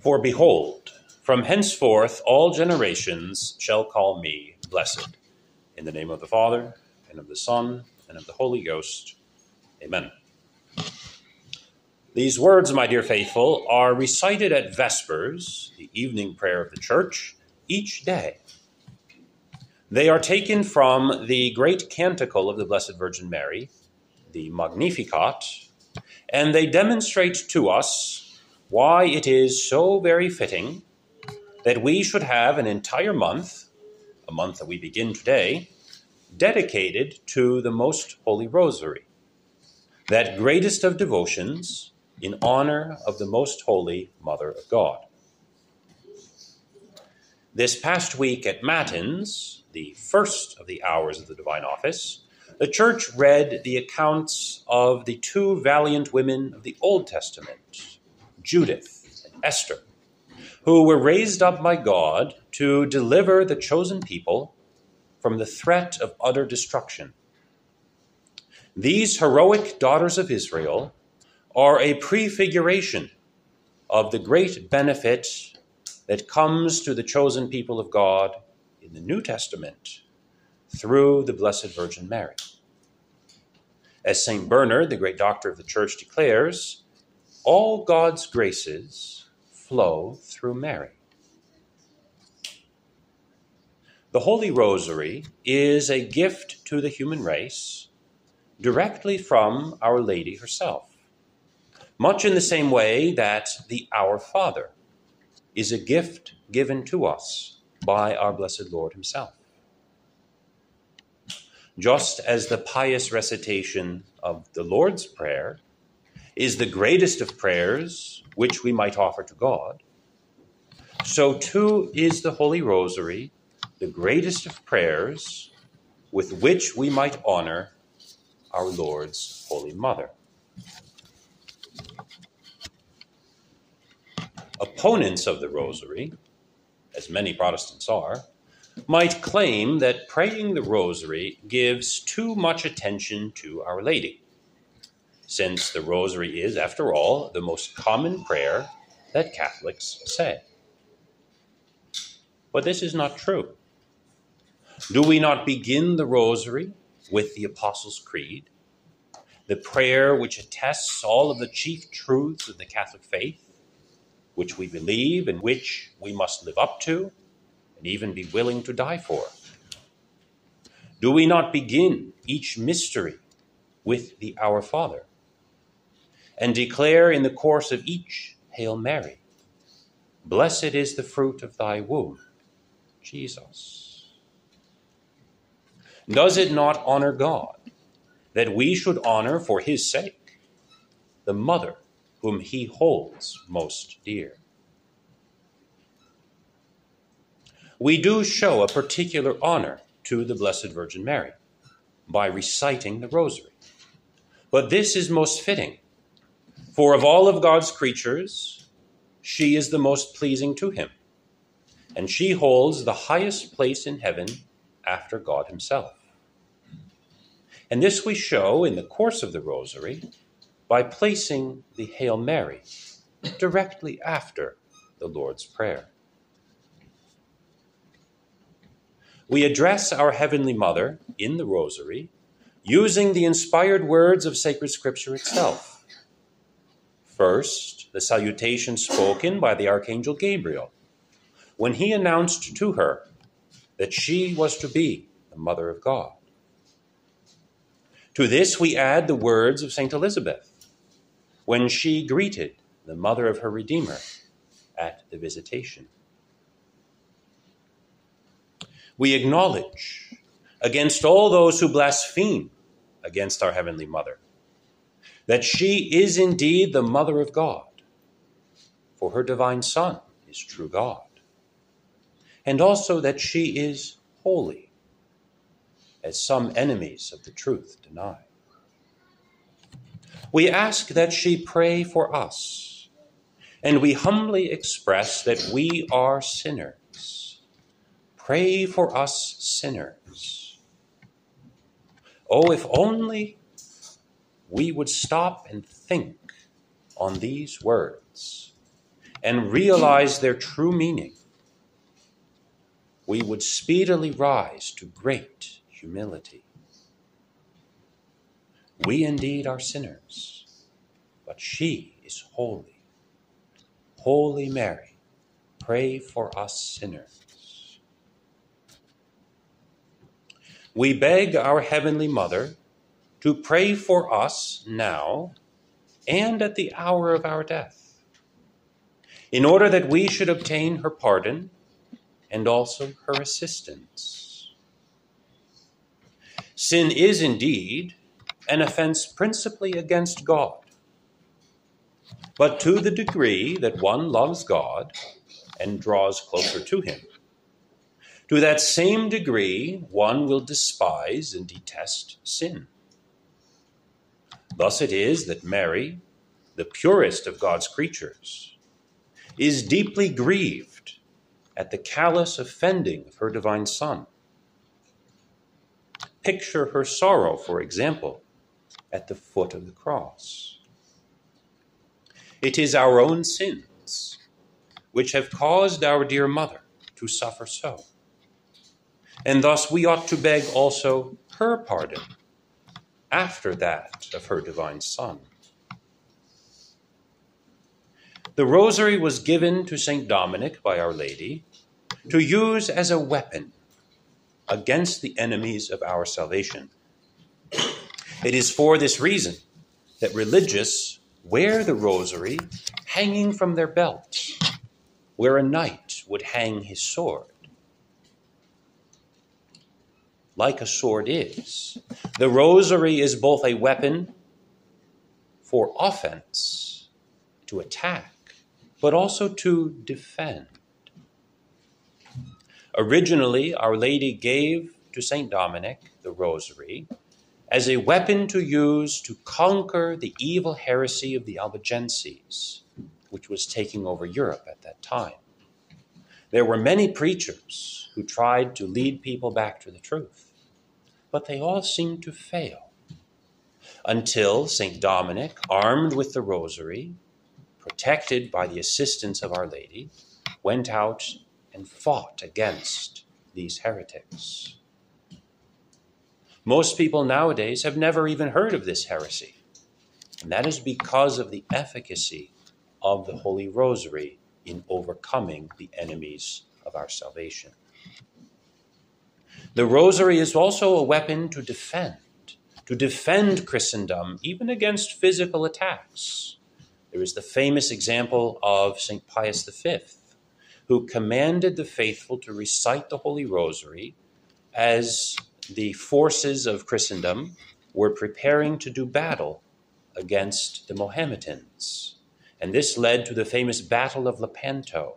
For behold, from henceforth all generations shall call me blessed. In the name of the Father, and of the Son, and of the Holy Ghost. Amen. These words, my dear faithful, are recited at Vespers, the evening prayer of the Church, each day. They are taken from the great canticle of the Blessed Virgin Mary, the Magnificat, and they demonstrate to us why it is so very fitting that we should have an entire month, a month that we begin today, dedicated to the Most Holy Rosary, that greatest of devotions in honor of the Most Holy Mother of God. This past week at Matins, the first of the hours of the Divine Office, the Church read the accounts of the two valiant women of the Old Testament, Judith and Esther, who were raised up by God to deliver the chosen people from the threat of utter destruction. These heroic daughters of Israel are a prefiguration of the great benefit that comes to the chosen people of God in the New Testament through the Blessed Virgin Mary. As St. Bernard, the great doctor of the Church, declares, all God's graces flow through Mary. The Holy Rosary is a gift to the human race directly from Our Lady herself, much in the same way that the Our Father is a gift given to us by our blessed Lord Himself. Just as the pious recitation of the Lord's Prayer is the greatest of prayers which we might offer to God, so too is the Holy Rosary the greatest of prayers with which we might honor our Lord's Holy Mother. Opponents of the Rosary, as many Protestants are, might claim that praying the Rosary gives too much attention to Our Lady, since the Rosary is, after all, the most common prayer that Catholics say. But this is not true. Do we not begin the Rosary with the Apostles' Creed, the prayer which attests all of the chief truths of the Catholic faith, which we believe and which we must live up to and even be willing to die for? Do we not begin each mystery with the Our Father and declare in the course of each Hail Mary, Blessed is the fruit of thy womb, Jesus? Does it not honor God that we should honor for his sake the mother whom he holds most dear? We do show a particular honor to the Blessed Virgin Mary by reciting the Rosary. But this is most fitting, for of all of God's creatures, she is the most pleasing to him, and she holds the highest place in heaven after God Himself. And this we show in the course of the Rosary by placing the Hail Mary directly after the Lord's Prayer. We address our Heavenly Mother in the Rosary using the inspired words of sacred Scripture itself. First, the salutation spoken by the Archangel Gabriel when he announced to her that she was to be the Mother of God. To this we add the words of St. Elizabeth when she greeted the mother of her Redeemer at the visitation. We acknowledge against all those who blaspheme against our Heavenly Mother that she is indeed the Mother of God, for her divine Son is true God, and also that she is holy as some enemies of the truth deny. We ask that she pray for us, and we humbly express that we are sinners. Pray for us sinners. Oh, if only we would stop and think on these words and realize their true meaning, we would speedily rise to great humility. We indeed are sinners, but she is holy. Holy Mary, pray for us sinners. We beg our Heavenly Mother to pray for us now and at the hour of our death, in order that we should obtain her pardon and also her assistance. Sin is indeed an offense principally against God. But to the degree that one loves God and draws closer to Him, to that same degree one will despise and detest sin. Thus it is that Mary, the purest of God's creatures, is deeply grieved at the callous offending of her divine Son. Picture her sorrow, for example, at the foot of the cross. It is our own sins which have caused our dear mother to suffer so. And thus we ought to beg also her pardon after that of her divine Son. The rosary was given to St. Dominic by Our Lady to use as a weapon against the enemies of our salvation. It is for this reason that religious wear the rosary hanging from their belts, where a knight would hang his sword. Like a sword is, the rosary is both a weapon for offense, to attack, but also to defend. Originally, Our Lady gave to St. Dominic the rosary as a weapon to use to conquer the evil heresy of the Albigenses, which was taking over Europe at that time. There were many preachers who tried to lead people back to the truth, but they all seemed to fail until St. Dominic, armed with the rosary, protected by the assistance of Our Lady, went out and fought against these heretics. Most people nowadays have never even heard of this heresy, and that is because of the efficacy of the Holy Rosary in overcoming the enemies of our salvation. The Rosary is also a weapon to defend, to defend Christendom even against physical attacks. There is the famous example of St. Pius V, who commanded the faithful to recite the Holy Rosary as the forces of Christendom were preparing to do battle against the Mohammedans. And this led to the famous Battle of Lepanto,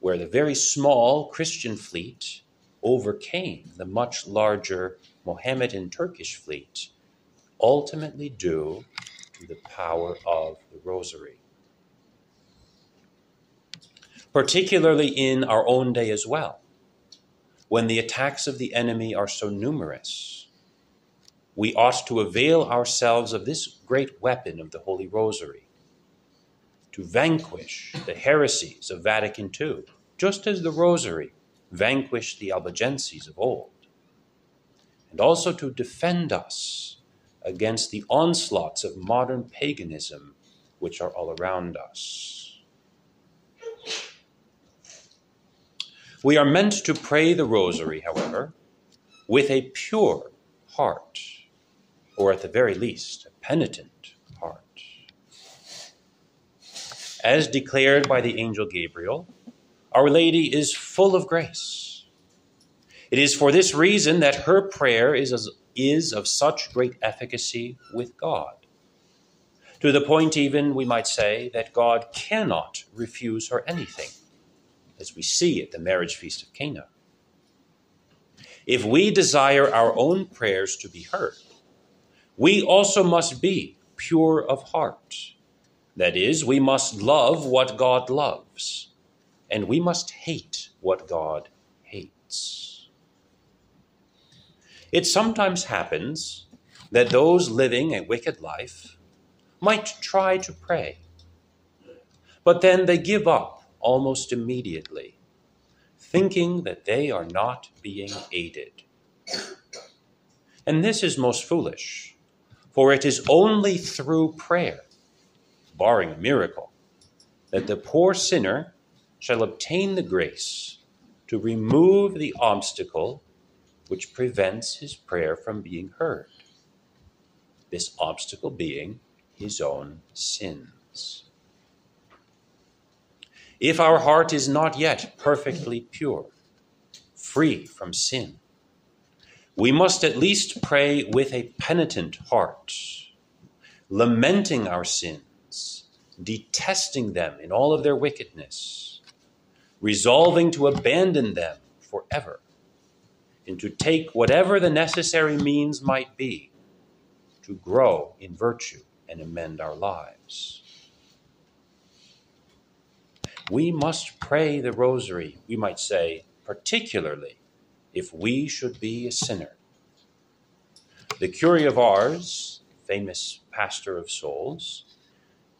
where the very small Christian fleet overcame the much larger Mohammedan Turkish fleet, ultimately due to the power of the Rosary. Particularly in our own day as well, when the attacks of the enemy are so numerous, we ought to avail ourselves of this great weapon of the Holy Rosary to vanquish the heresies of Vatican II, just as the Rosary vanquished the Albigenses of old, and also to defend us against the onslaughts of modern paganism which are all around us. We are meant to pray the rosary, however, with a pure heart, or at the very least, a penitent heart. As declared by the angel Gabriel, Our Lady is full of grace. It is for this reason that her prayer is, is of such great efficacy with God. To the point, even, we might say, that God cannot refuse her anything as we see at the marriage feast of Cana. If we desire our own prayers to be heard, we also must be pure of heart. That is, we must love what God loves, and we must hate what God hates. It sometimes happens that those living a wicked life might try to pray but then they give up almost immediately, thinking that they are not being aided. And this is most foolish, for it is only through prayer, barring a miracle, that the poor sinner shall obtain the grace to remove the obstacle which prevents his prayer from being heard. This obstacle being his own sins. If our heart is not yet perfectly pure, free from sin, we must at least pray with a penitent heart, lamenting our sins, detesting them in all of their wickedness, resolving to abandon them forever, and to take whatever the necessary means might be to grow in virtue and amend our lives. We must pray the rosary, we might say, particularly if we should be a sinner. The Curé of Ars, famous pastor of souls,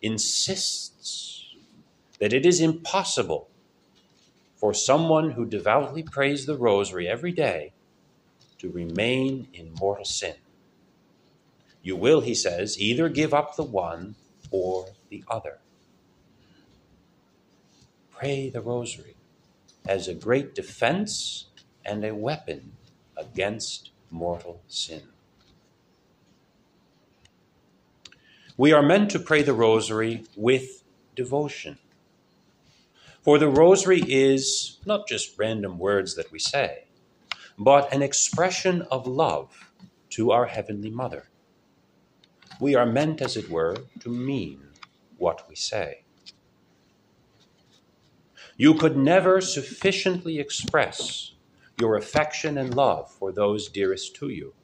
insists that it is impossible for someone who devoutly prays the rosary every day to remain in mortal sin. You will, he says, either give up the one or the other. Pray the rosary as a great defense and a weapon against mortal sin. We are meant to pray the rosary with devotion. For the rosary is not just random words that we say, but an expression of love to our Heavenly Mother. We are meant, as it were, to mean what we say. You could never sufficiently express your affection and love for those dearest to you.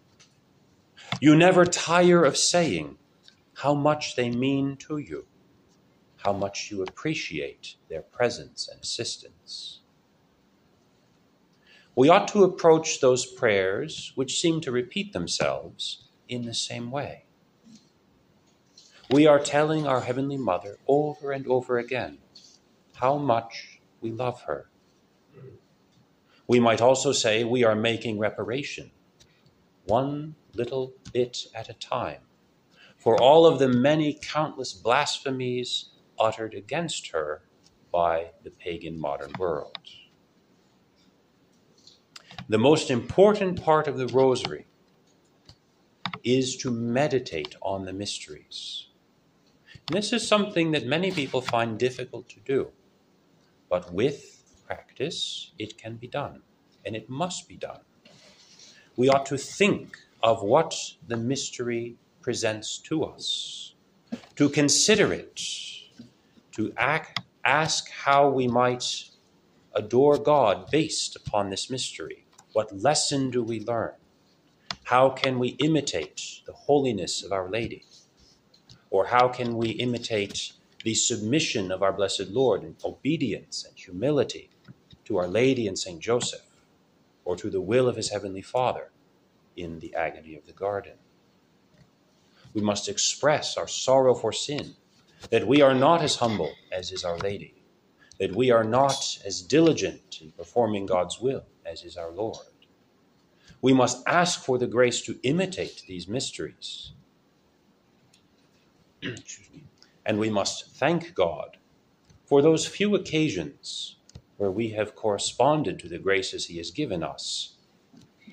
You never tire of saying how much they mean to you, how much you appreciate their presence and assistance. We ought to approach those prayers which seem to repeat themselves in the same way. We are telling our Heavenly Mother over and over again how much we love her we might also say we are making reparation, one little bit at a time, for all of the many countless blasphemies uttered against her by the pagan modern world. The most important part of the rosary is to meditate on the mysteries. And this is something that many people find difficult to do, but with practice, it can be done, and it must be done. We ought to think of what the mystery presents to us, to consider it, to act, ask how we might adore God based upon this mystery. What lesson do we learn? How can we imitate the holiness of Our Lady? Or how can we imitate the submission of our blessed Lord in obedience and humility? to Our Lady and Saint Joseph, or to the will of his heavenly Father in the agony of the garden. We must express our sorrow for sin, that we are not as humble as is Our Lady, that we are not as diligent in performing God's will as is our Lord. We must ask for the grace to imitate these mysteries. and we must thank God for those few occasions where we have corresponded to the graces He has given us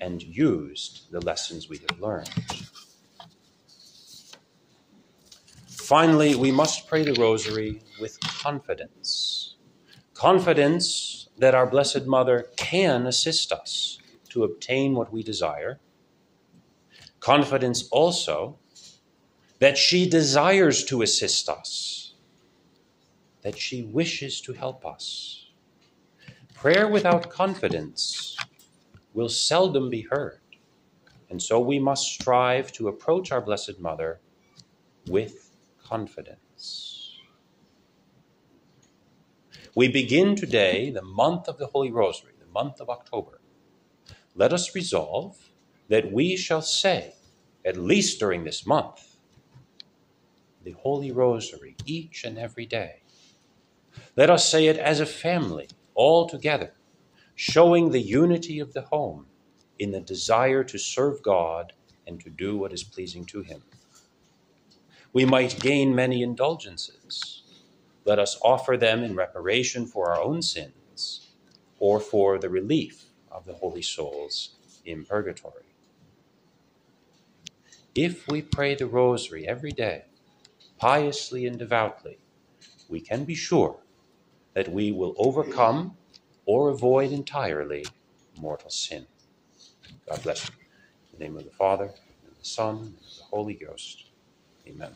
and used the lessons we have learned. Finally, we must pray the Rosary with confidence. Confidence that our Blessed Mother can assist us to obtain what we desire. Confidence also that she desires to assist us, that she wishes to help us. Prayer without confidence will seldom be heard, and so we must strive to approach our Blessed Mother with confidence. We begin today the month of the Holy Rosary, the month of October. Let us resolve that we shall say, at least during this month, the Holy Rosary each and every day Let us say it as a family, all together, showing the unity of the home in the desire to serve God and to do what is pleasing to Him. We might gain many indulgences. Let us offer them in reparation for our own sins or for the relief of the holy souls in purgatory. If we pray the rosary every day, piously and devoutly, we can be sure that we will overcome or avoid entirely mortal sin. God bless you. In the name of the Father, and the Son, and the Holy Ghost. Amen.